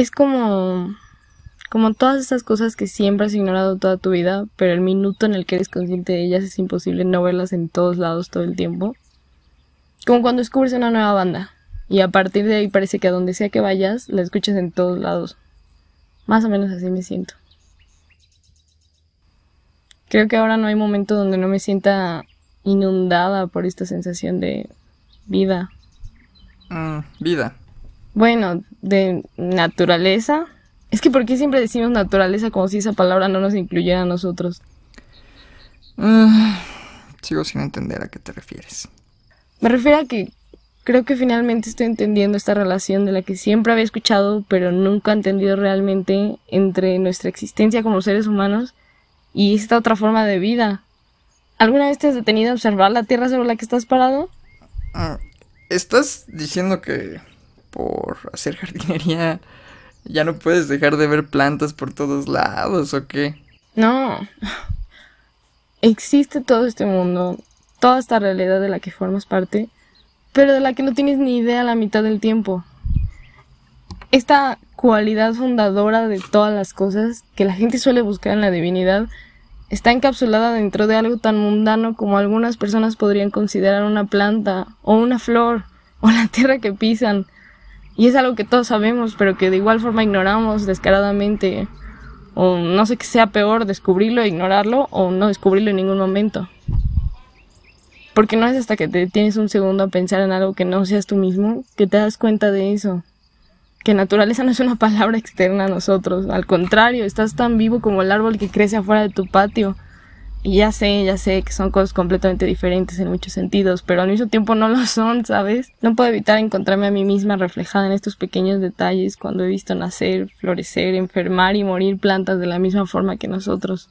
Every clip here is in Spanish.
Es como como todas esas cosas que siempre has ignorado toda tu vida, pero el minuto en el que eres consciente de ellas es imposible no verlas en todos lados todo el tiempo. Como cuando descubres una nueva banda y a partir de ahí parece que a donde sea que vayas la escuchas en todos lados. Más o menos así me siento. Creo que ahora no hay momento donde no me sienta inundada por esta sensación de vida. Mm, vida. Bueno, de naturaleza, es que ¿por qué siempre decimos naturaleza como si esa palabra no nos incluyera a nosotros? Mm, sigo sin entender a qué te refieres. Me refiero a que creo que finalmente estoy entendiendo esta relación de la que siempre había escuchado, pero nunca he entendido realmente entre nuestra existencia como seres humanos y esta otra forma de vida. ¿Alguna vez te has detenido a observar la tierra sobre la que estás parado? Mm, ¿Estás diciendo que por hacer jardinería ¿Ya no puedes dejar de ver plantas por todos lados o qué? No. Existe todo este mundo, toda esta realidad de la que formas parte, pero de la que no tienes ni idea la mitad del tiempo. Esta cualidad fundadora de todas las cosas que la gente suele buscar en la divinidad está encapsulada dentro de algo tan mundano como algunas personas podrían considerar una planta o una flor o la tierra que pisan y es algo que todos sabemos, pero que de igual forma ignoramos descaradamente. O no sé qué sea peor, descubrirlo e ignorarlo o no descubrirlo en ningún momento. Porque no es hasta que te tienes un segundo a pensar en algo que no seas tú mismo que te das cuenta de eso. Que naturaleza no es una palabra externa a nosotros. Al contrario, estás tan vivo como el árbol que crece afuera de tu patio y ya sé, ya sé que son cosas completamente diferentes en muchos sentidos, pero al mismo tiempo no lo son, ¿sabes? No puedo evitar encontrarme a mí misma reflejada en estos pequeños detalles cuando he visto nacer, florecer, enfermar y morir plantas de la misma forma que nosotros.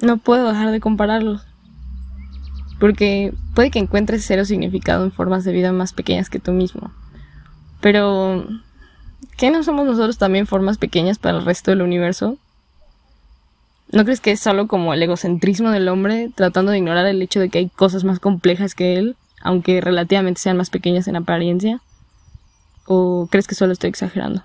No puedo dejar de compararlos. Porque puede que encuentres cero significado en formas de vida más pequeñas que tú mismo. Pero, ¿qué no somos nosotros también formas pequeñas para el resto del universo? ¿No crees que es solo como el egocentrismo del hombre tratando de ignorar el hecho de que hay cosas más complejas que él, aunque relativamente sean más pequeñas en apariencia? ¿O crees que solo estoy exagerando?